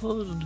husband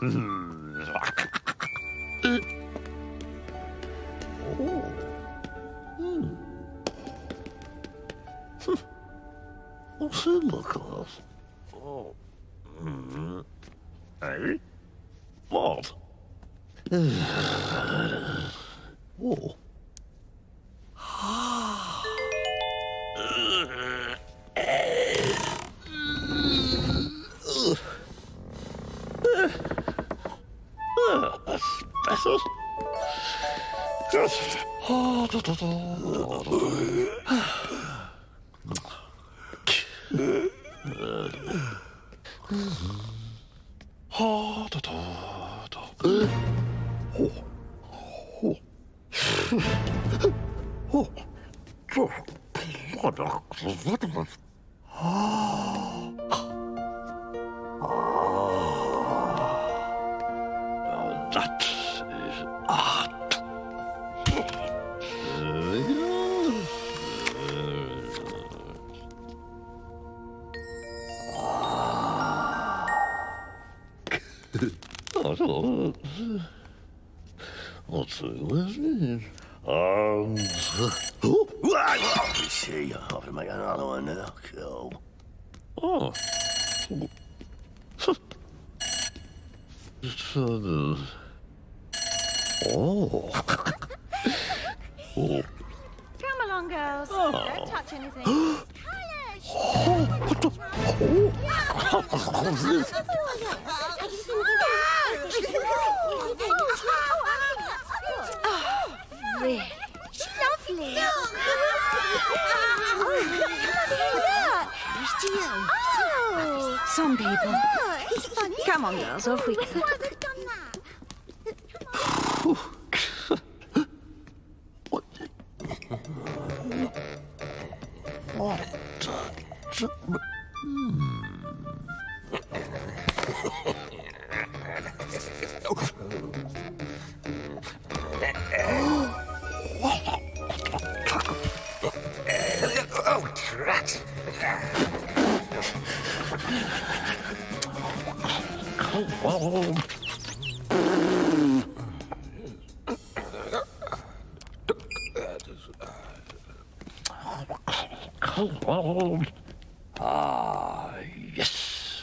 Mm. What's in the glass? Oh. -hmm. Eh? What? Let see, I'll have to make another one now, cool. Oh. Oh. oh. Come along, girls. Oh. Don't touch anything. oh, what the? Oh. oh. oh. Really? Some people. Come on, girls, off we go. Yes.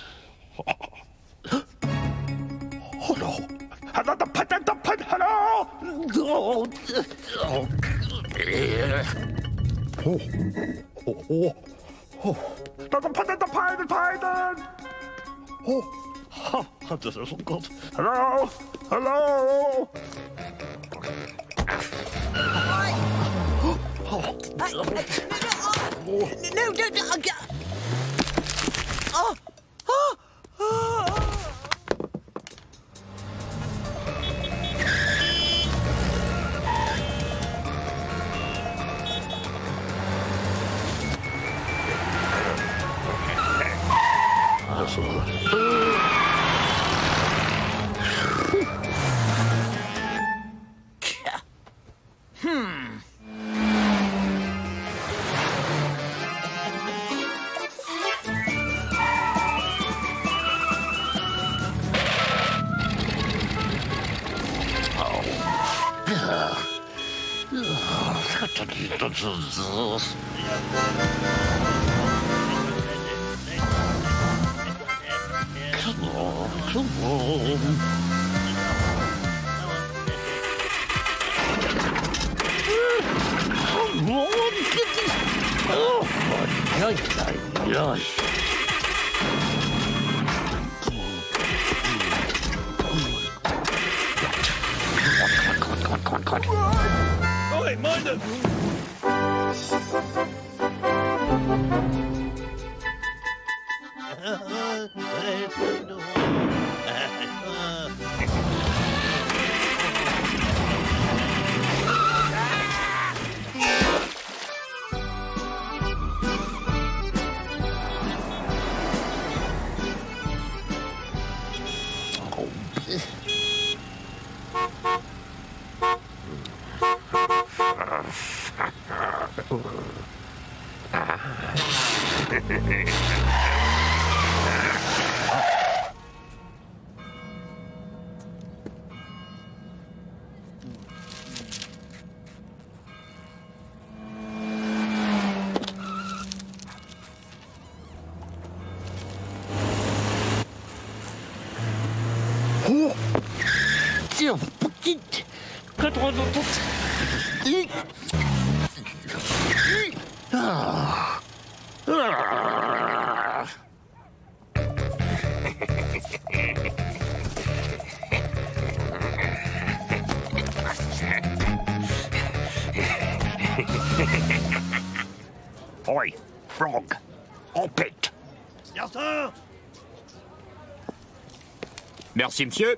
Hello. Hello. Hello. Oh. Oh. Oh. Oh. Oh. Oh. Oh. Hello. Hello. Oh, yoy, yoy. Come on, come on, come on. Mind him! Oi, frog. Hop it. Merci, monsieur.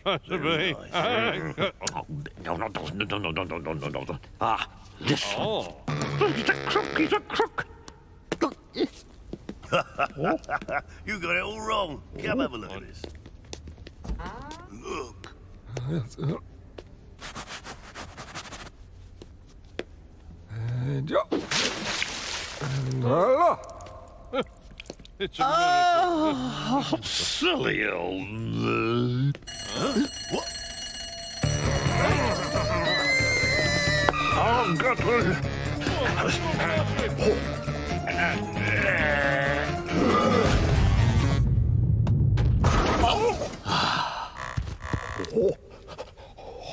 supposed to be? Oh, no, no, no, no, no, no, no, no, no, no. Ah, this one. oh, He's a crook, he's a crook. you got it all wrong. Come have a look at this. Look. And ja. En voilà. It's oh, oh. silly old. Huh? What? Oh, God. Oh. Oh.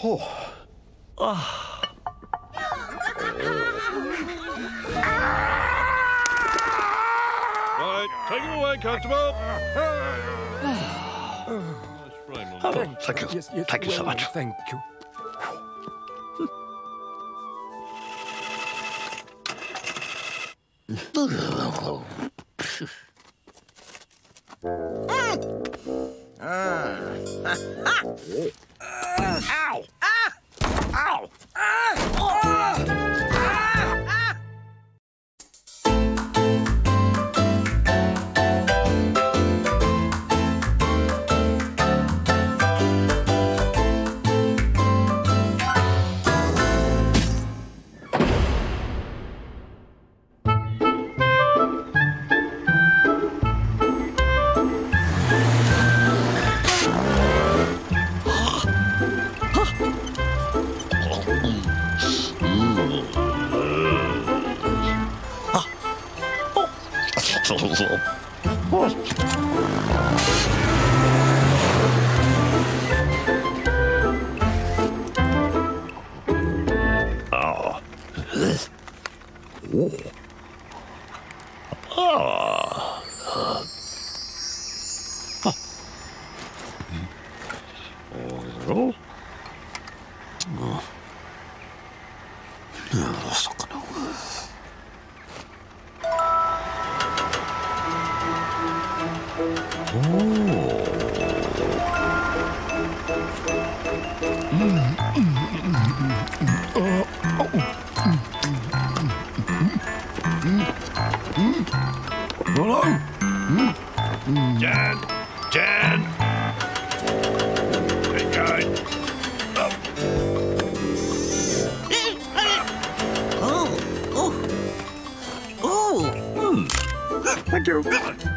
Oh. Oh. Take him away, Constable. oh, right, thank you. Yes, yes, thank you so much. Thank you. Ah. Ow! do.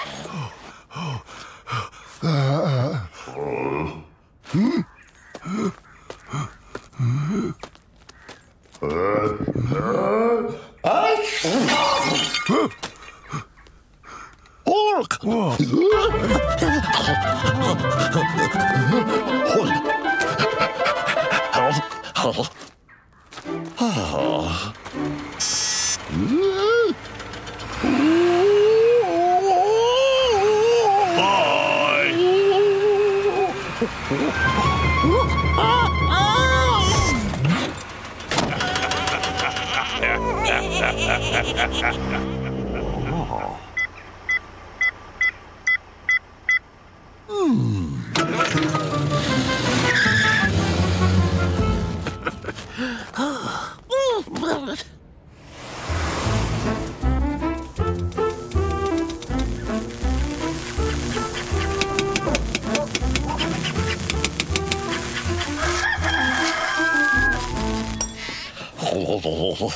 ほボボ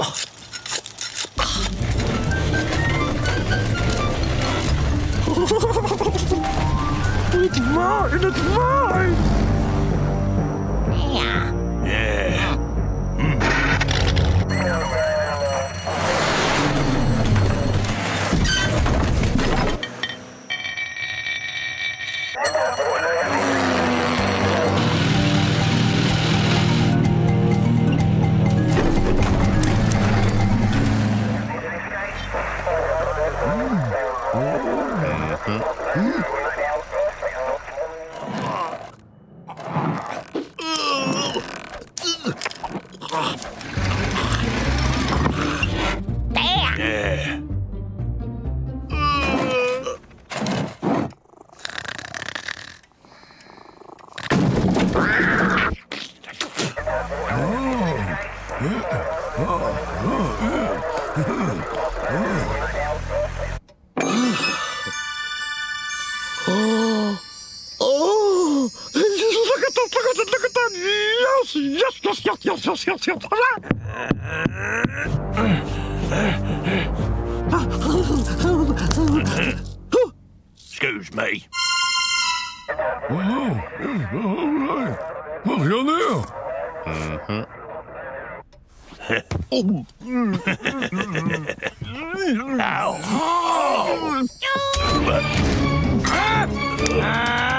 it's mine! It's mine! Excuse me. Oh, yeah, all right. Well, you're there. Mm-hmm. oh. Ow. Oh. Ah! Ah!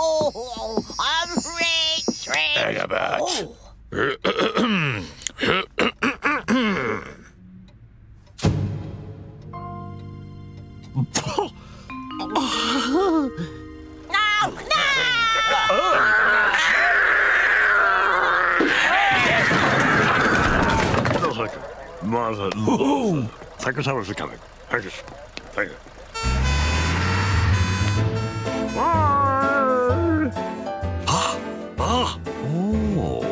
Oh, I'm rich, rich. Hang about. Oh, no, no! Oh. Oh. Thank you so much for coming. Thank you. Thank you. Bye. Ah. Oh.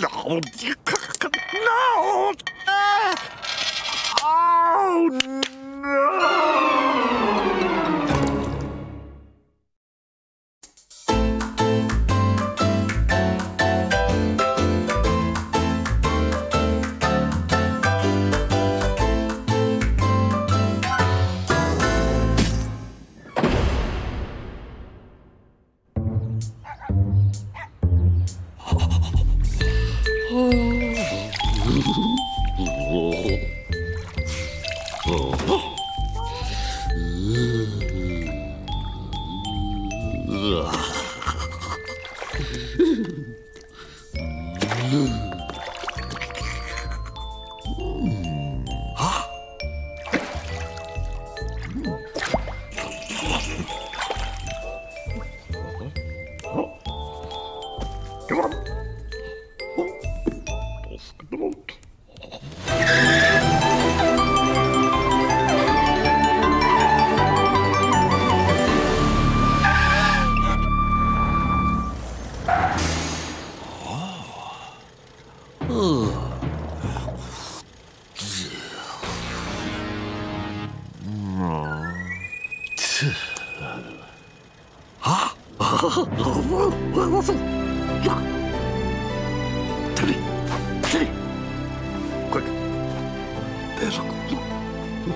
No. No. Oh, no.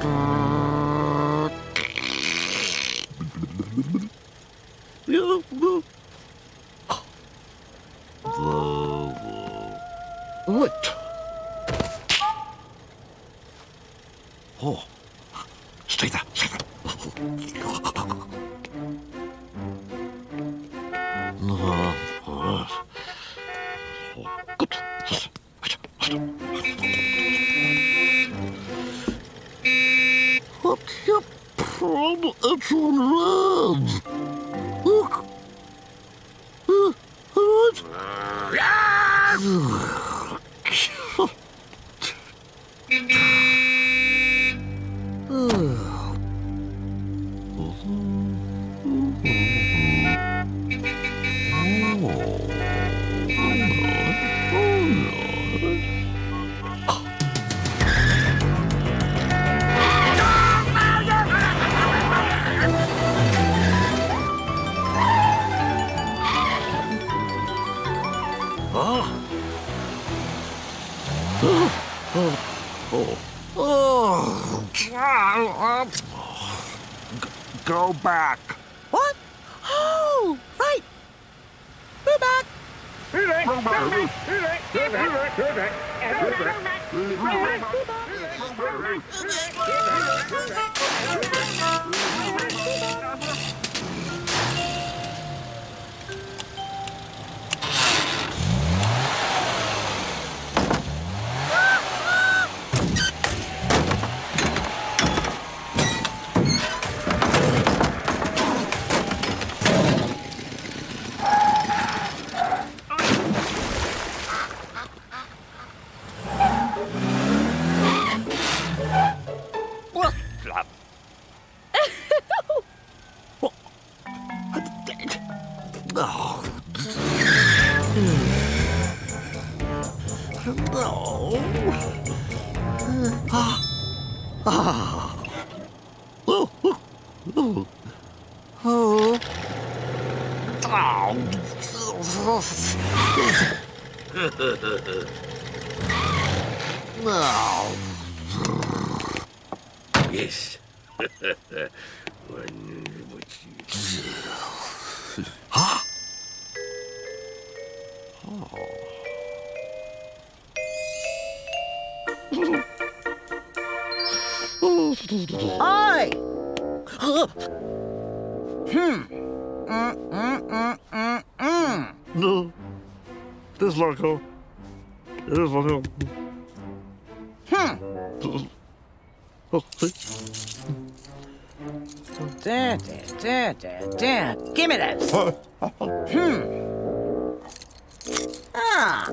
A Go back. What? Oh, right. We're back. Yes. Oh. Oi! No. This loco. This loco. Hmm. Oh, Da, da, da, da, da. Give me those. Hmm. Ah.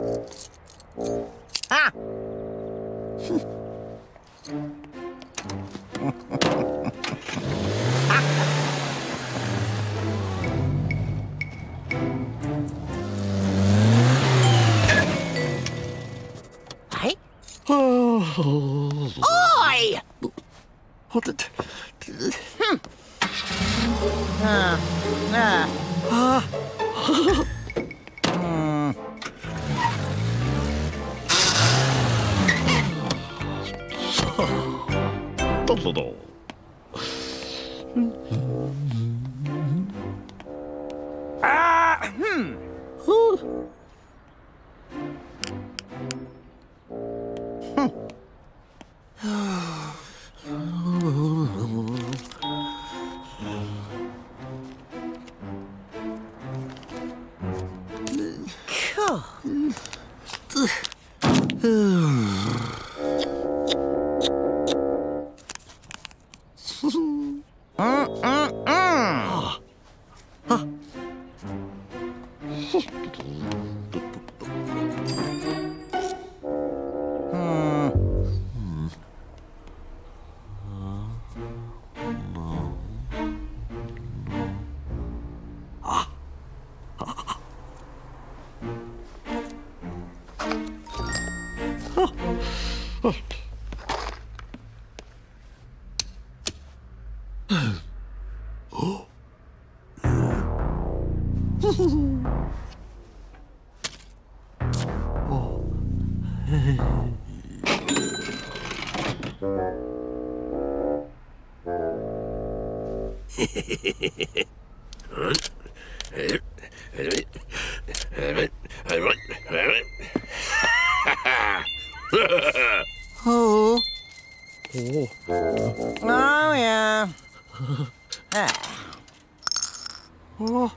Oh.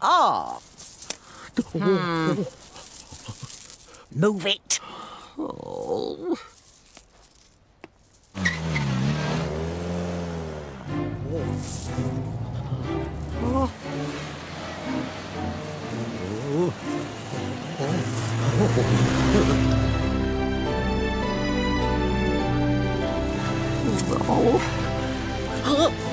Oh. Hmm. Move it. Oh. Oh,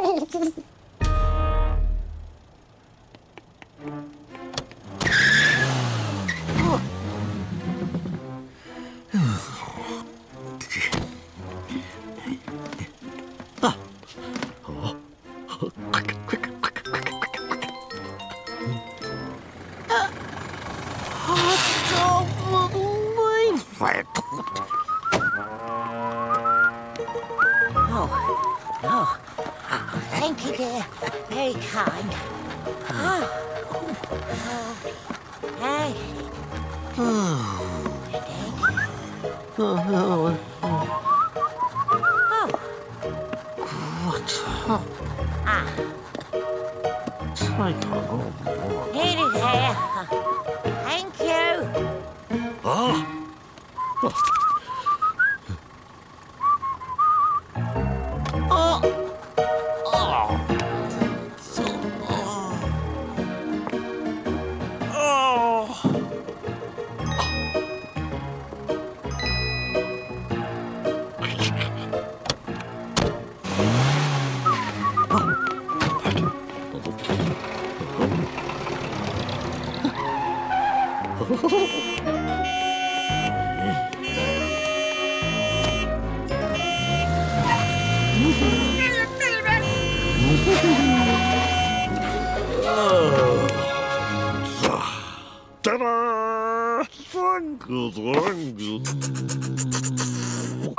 見る。 짜라! 쌍그 쌍그 아!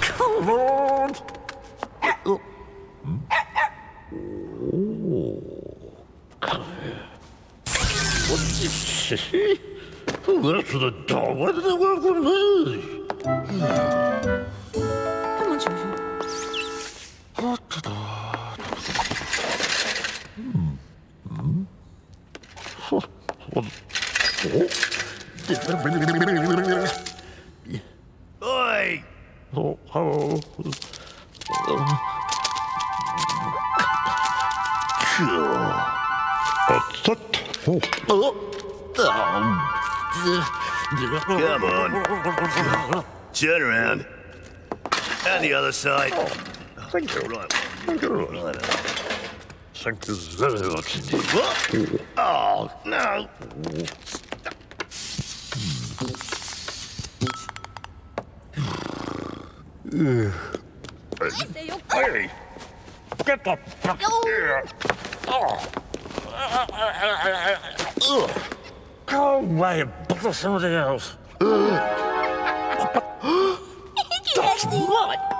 Come on! What is? Who went to the door? What did they work thank you. Right. Thank you. right. Thank you very much indeed. What? Oh, no. Hey! Get the fuck here! Oh! Ugh. Go away and bother somebody else. That's right!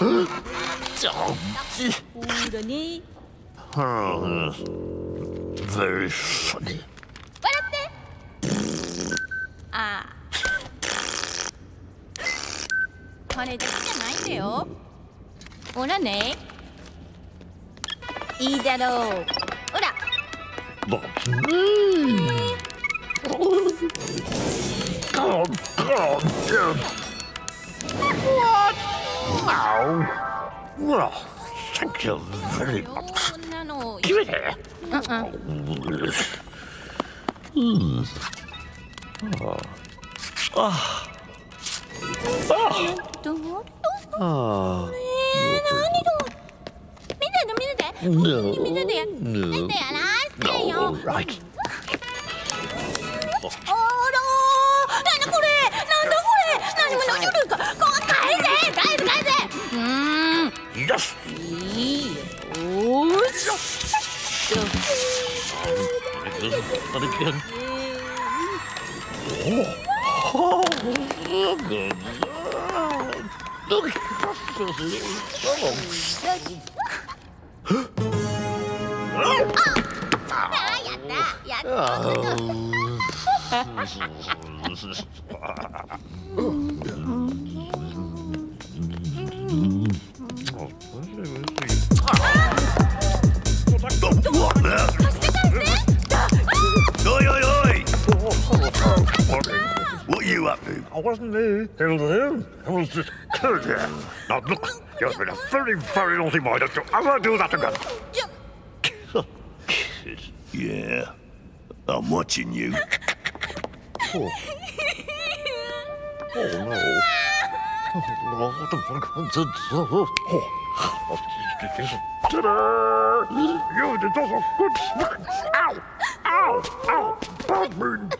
Oh, ほらね yes. Very funny. 笑ってああこれだけじゃないん。だよほらねいいだろうほら Oh. Well, thank you very much. Give it here. Uh-uh. Oh. Oh. Oh. Oh. No. No. 이런. 나, 야, 나, 야, 나. Now look, you've been a very, very naughty boy. Don't you ever do that again. yeah, I'm watching you. Oh, oh no. Oh, Lord. Ta-da! Oh. You did a good... Ow! Ow! Ow! Bad moon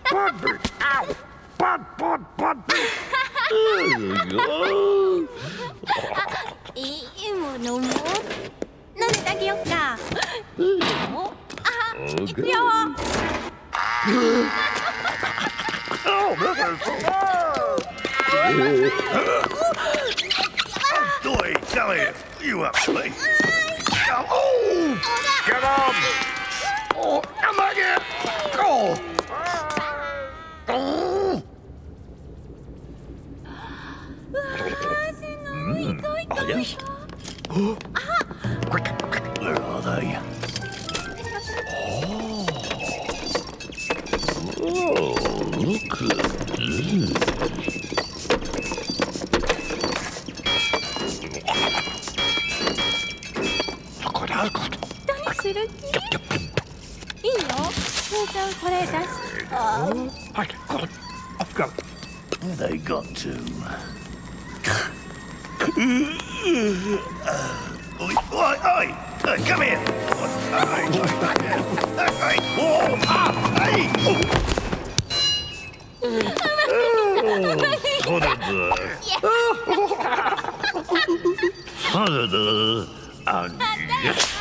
Yeah. Oh. yes.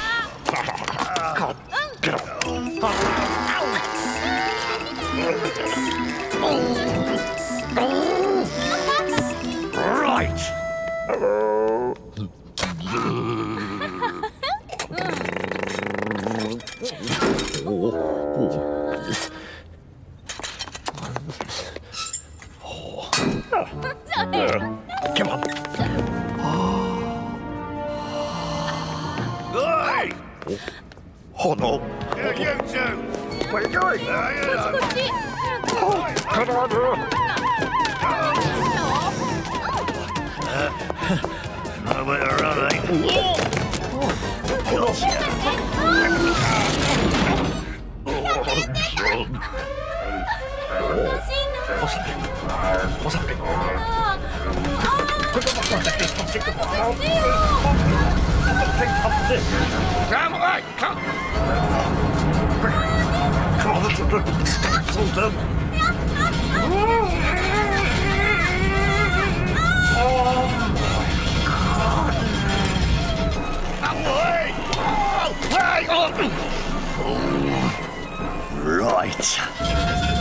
Right.